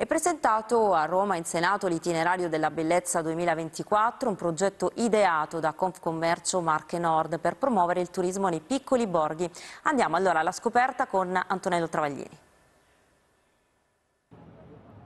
È presentato a Roma in Senato l'itinerario della bellezza 2024, un progetto ideato da Confcommercio Marche Nord per promuovere il turismo nei piccoli borghi. Andiamo allora alla scoperta con Antonello Travaglini.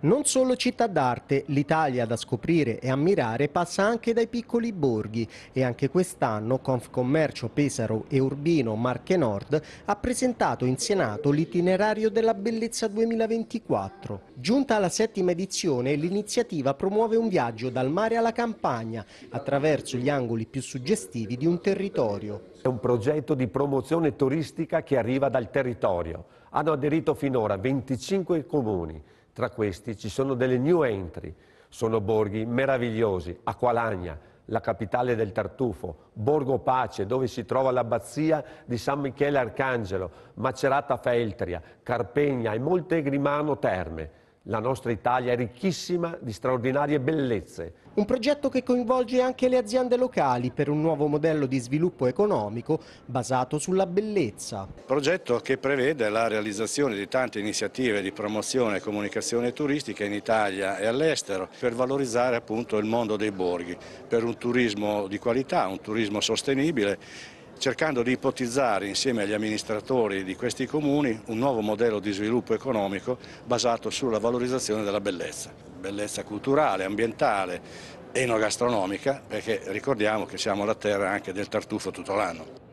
Non solo città d'arte, l'Italia da scoprire e ammirare passa anche dai piccoli borghi e anche quest'anno Confcommercio Pesaro e Urbino Marche Nord ha presentato in Senato l'itinerario della bellezza 2024. Giunta alla settima edizione, l'iniziativa promuove un viaggio dal mare alla campagna attraverso gli angoli più suggestivi di un territorio. È un progetto di promozione turistica che arriva dal territorio. Hanno aderito finora 25 comuni. Tra questi ci sono delle new entry, sono borghi meravigliosi, Acqualagna, la capitale del Tartufo, Borgo Pace, dove si trova l'abbazia di San Michele Arcangelo, Macerata Feltria, Carpegna e Montegrimano Terme. La nostra Italia è ricchissima di straordinarie bellezze. Un progetto che coinvolge anche le aziende locali per un nuovo modello di sviluppo economico basato sulla bellezza. Progetto che prevede la realizzazione di tante iniziative di promozione e comunicazione turistica in Italia e all'estero per valorizzare appunto il mondo dei borghi, per un turismo di qualità, un turismo sostenibile cercando di ipotizzare insieme agli amministratori di questi comuni un nuovo modello di sviluppo economico basato sulla valorizzazione della bellezza, bellezza culturale, ambientale, enogastronomica, perché ricordiamo che siamo la terra anche del tartufo tutto l'anno.